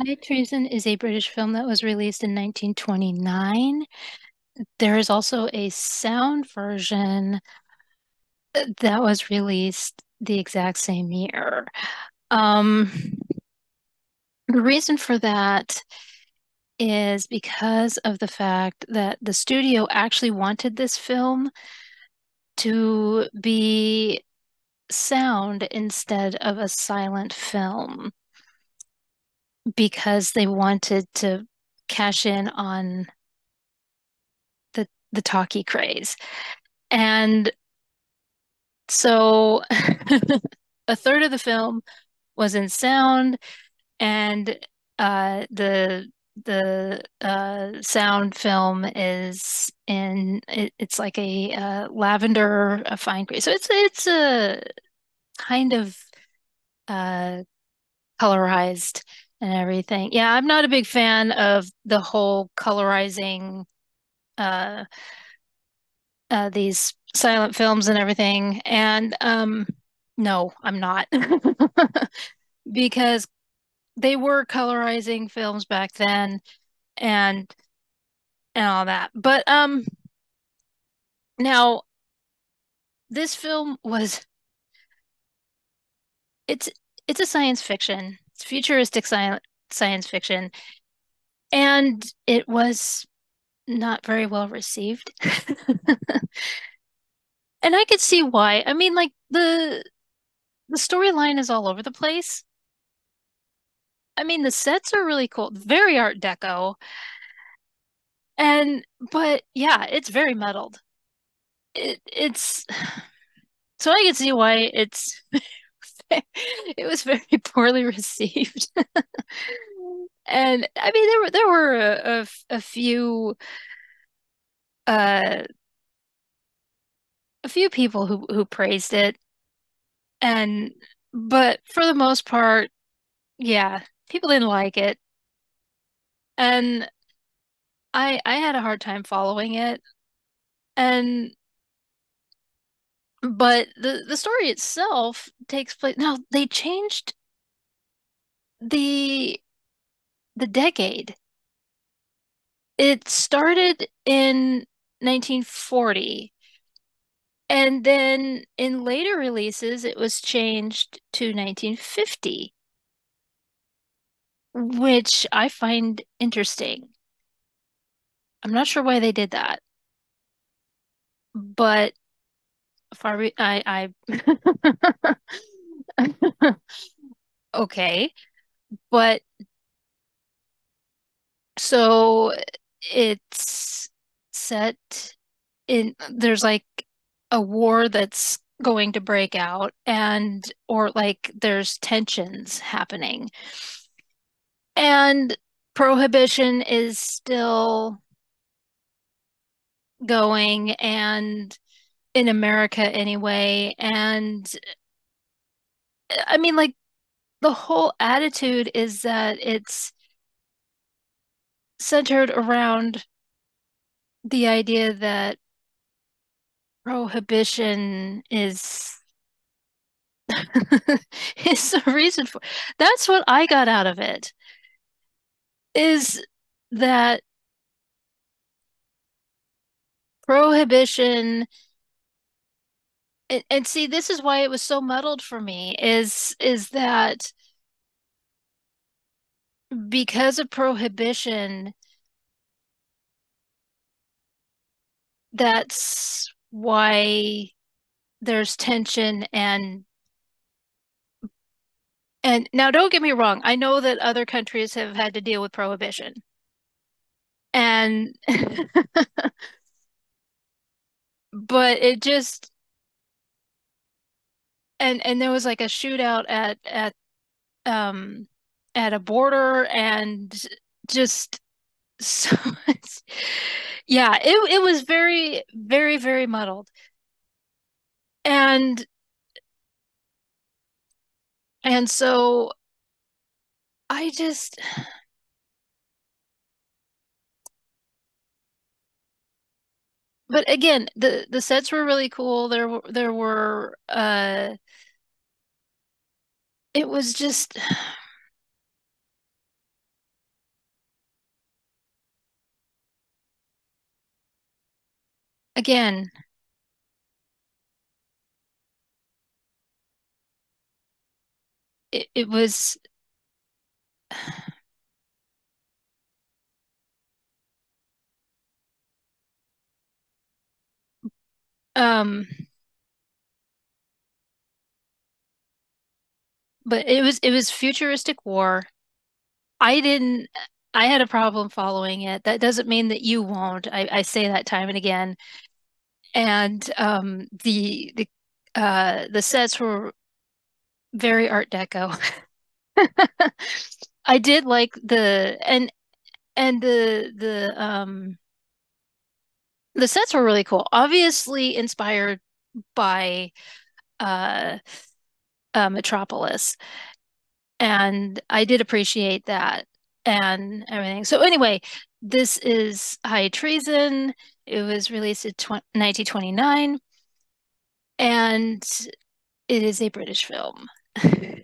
High Treason is a British film that was released in 1929. There is also a sound version that was released the exact same year. Um, the reason for that is because of the fact that the studio actually wanted this film to be sound instead of a silent film because they wanted to cash in on the the talkie craze. And so a third of the film was in sound and uh, the the uh, sound film is in it, it's like a uh, lavender a fine gray so it's it's a kind of uh, colorized and everything. Yeah I'm not a big fan of the whole colorizing uh, uh, these silent films and everything. And um no I'm not. Because they were colorizing films back then and and all that. But um now this film was it's it's a science fiction. It's futuristic science science fiction. And it was not very well received. And I could see why. I mean, like the the storyline is all over the place. I mean, the sets are really cool, very Art Deco. And but yeah, it's very muddled. It it's so I can see why it's it was very poorly received. And I mean there were there were a, a, a few uh a few people who who praised it and but for the most part, yeah, people didn't like it. And I I had a hard time following it. And but the the story itself takes place now they changed the the decade. It started in 1940 and then in later releases it was changed to 1950, which I find interesting. I'm not sure why they did that, but far I I okay, but so it's set in there's like a war that's going to break out and or like there's tensions happening. And prohibition is still going and in America anyway and I mean like the whole attitude is that it's centered around the idea that prohibition is is the reason for that's what I got out of it is that prohibition and, and see this is why it was so muddled for me is is that because of prohibition that's why there's tension and and now don't get me wrong, I know that other countries have had to deal with prohibition. And but it just and and there was like a shootout at at um at a border and just so yeah, it it was very very very muddled. And and so I just but again, the the sets were really cool. There there were uh it was just again it, it was um but it was it was futuristic war. I didn't I had a problem following it. That doesn't mean that you won't. I, I say that time and again. And um the the uh the sets were very Art Deco. I did like the and and the the um the sets were really cool. Obviously inspired by uh, uh Metropolis. And I did appreciate that and everything. So anyway, this is High Treason. It was released in 1929 and it is a British film.